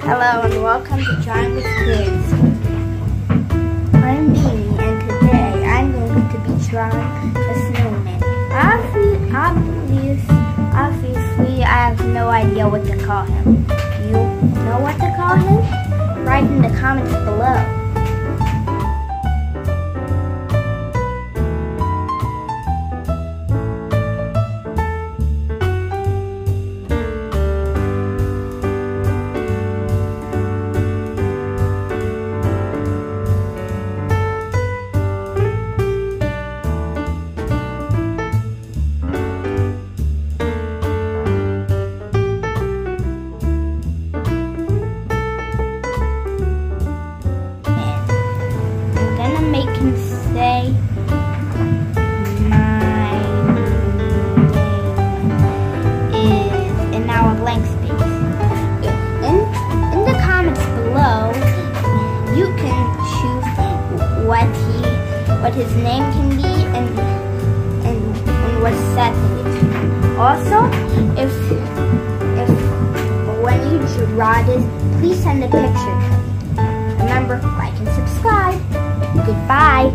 Hello and welcome to Drawing with Kids. I'm Dimi and today I'm going to be drawing a snowman. Obviously, obviously, obviously I have no idea what to call him. Do you know what to call him? Write in the comments below. today. My name is, and now a blank space. In, in the comments below, you can choose what he, what his name can be, and and, and what set it is. Also, if if when you draw this, please send a picture. Remember, like and subscribe. Goodbye.